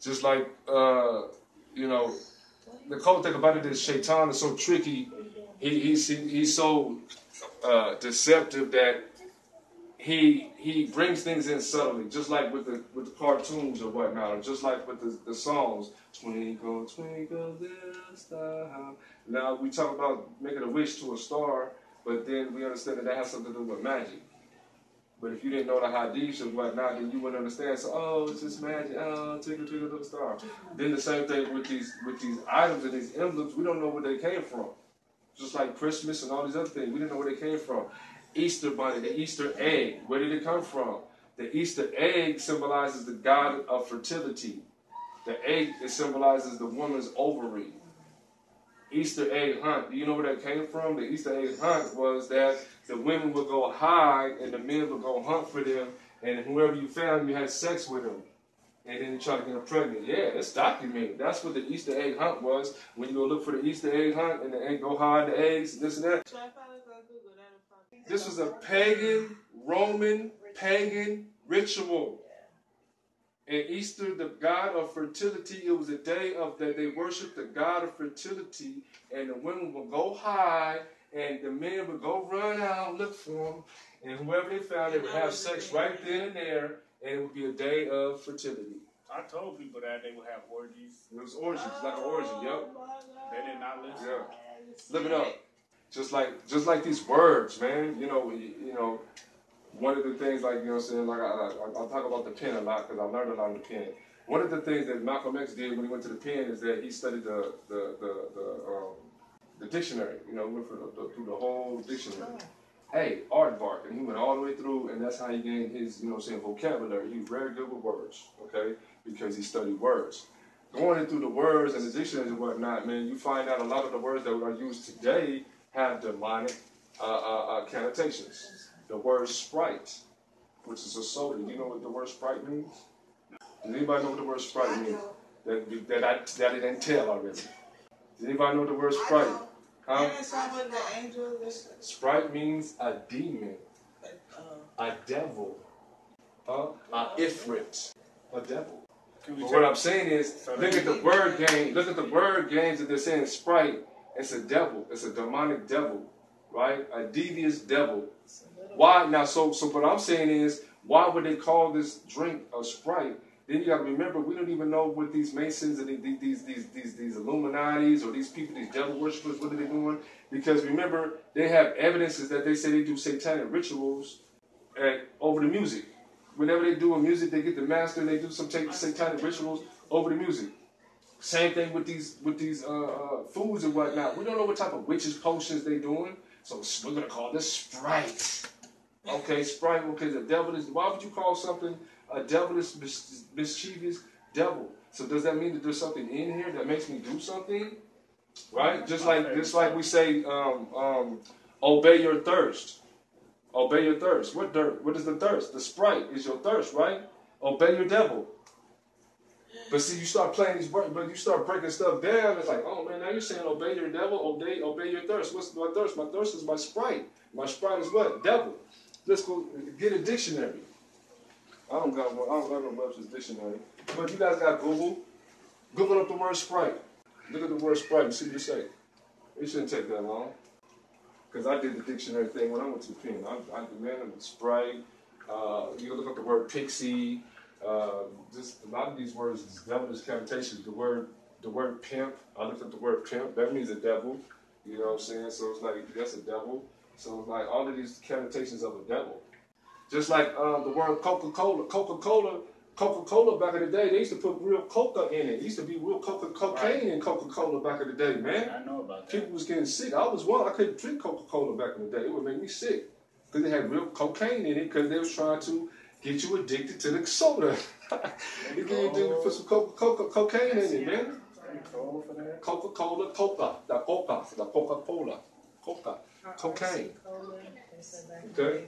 Just like, uh, you know, the cold thing about it is Shaitan is so tricky. He, he's, he, he's so uh, deceptive that he he brings things in subtly, just like with the with the cartoons or whatnot, or just like with the, the songs. Twinkle, twinkle, little star. Now we talk about making a wish to a star, but then we understand that that has something to do with magic. But if you didn't know the hadiths and whatnot, then you wouldn't understand. So, oh, it's just magic. Oh, twinkle, twinkle, little star. Then the same thing with these with these items and these emblems. We don't know where they came from. Just like Christmas and all these other things, we didn't know where they came from. Easter bunny, the Easter egg. Where did it come from? The Easter egg symbolizes the god of fertility. The egg it symbolizes the woman's ovary. Easter egg hunt. Do you know where that came from? The Easter egg hunt was that women would go hide and the men would go hunt for them, and whoever you found, you had sex with them. And then you try to get them pregnant. Yeah, it's documented. That's what the Easter egg hunt was. When you go look for the Easter egg hunt and the egg go hide the eggs, this and that. This was a pagan, Roman, pagan ritual. And Easter, the god of fertility, it was a day of that they worshiped the god of fertility, and the women would go high, and the men would go run out, look for them, and whoever they found, they would have sex right then and there, and it would be a day of fertility. I told people that they would have orgies. It was orgies, like an orgy, yep. They did not listen. Yeah. Look it up. Just like just like these words, man. You know, you, you know, one of the things, like you know, what I'm saying, like I, I, I talk about the pen a lot because I learned a lot in the pen. One of the things that Malcolm X did when he went to the pen is that he studied the the the, the, um, the dictionary. You know, went through the, through the whole dictionary. Hey, aardvark, and he went all the way through, and that's how he gained his, you know, saying vocabulary. He was very good with words, okay, because he studied words. Going through the words and the dictionaries and whatnot, man, you find out a lot of the words that are used today have demonic uh, uh, uh, connotations. The word sprite, which is a soda. You know what the word sprite means? Does anybody know what the word sprite means? That that I that I didn't tell already. Does anybody know what the word sprite? Um, huh? Sprite means a demon, a devil, huh? a ifrit, a devil. But what I'm saying is, look at the word game. Look at the word games that they're saying sprite. It's a devil. It's a demonic devil, right? A devious devil. Why now? So, so what I'm saying is, why would they call this drink a sprite? Then you got to remember, we don't even know what these Masons and these these these these, these Illuminati's or these people, these devil worshippers, what are they doing? Because remember, they have evidences that they say they do satanic rituals at, over the music. Whenever they do a music, they get the master and they do some satanic rituals over the music. Same thing with these with these uh, uh, foods and whatnot. We don't know what type of witches potions they're doing, so we're gonna call this Sprite. Okay, Sprite. Okay, the devil is. Why would you call something a devilish, mis- mischievous devil? So does that mean that there's something in here that makes me do something? Right? Just like just like we say, um, um, obey your thirst. Obey your thirst. What dirt? What is the thirst? The Sprite is your thirst, right? Obey your devil. But see, you start playing these, but you start breaking stuff down. It's like, oh man, now you're saying obey your devil, obey, obey your thirst. What's my thirst? My thirst is my sprite. My sprite is what? Devil. Let's go get a dictionary. I don't got one. I don't got no Webster's dictionary. But you guys got Google. Google up the word sprite. Look at the word sprite and see what you say. It shouldn't take that long. Because I did the dictionary thing when I went to the pen. I, I demanded sprite. Uh, you look up the word pixie. Uh, just a lot of these words, is devilish connotations. The word, the word pimp. I looked up the word pimp. That means a devil. You know what I'm saying? So it's like that's a devil. So it's like all of these connotations of a devil. Just like uh, the word Coca-Cola. Coca-Cola. Coca-Cola back in the day, they used to put real coca in it. It used to be real coca cocaine right. in Coca-Cola back in the day, man. I know about that. People was getting sick. I was one. I couldn't drink Coca-Cola back in the day. It would make me sick because they had real cocaine in it because they was trying to get you addicted to the soda. you get addicted put some coca, coca, cocaine in it, man. Coca-Cola, coca, the coca, the Coca-Cola, coca, cocaine. Okay.